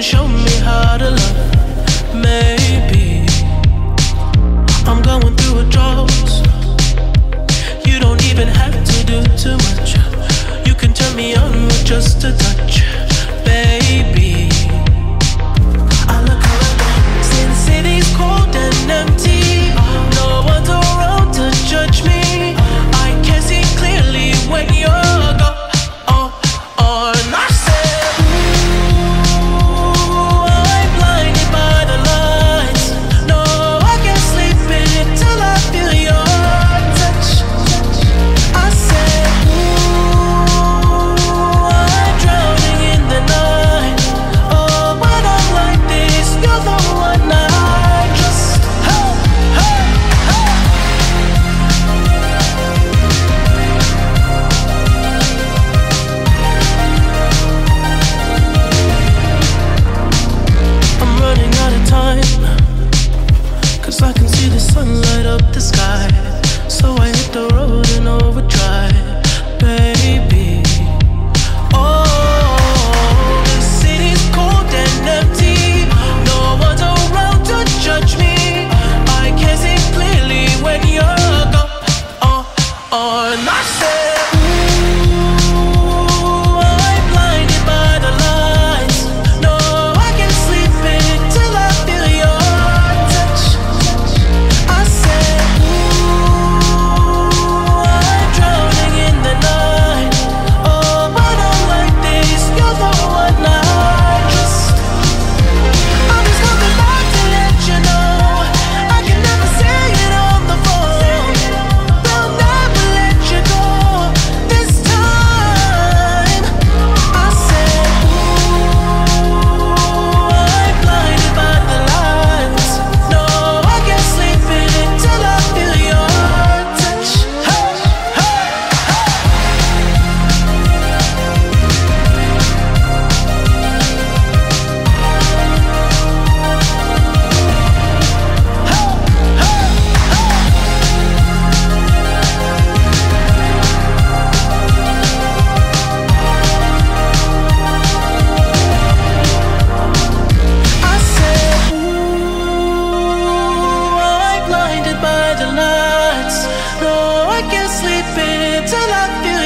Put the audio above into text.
can show me how to love. Maybe I'm going through a drought. You don't even have to do too much. You can turn me on with just a touch. sunlight up the sky. you're sleeping. Till I feel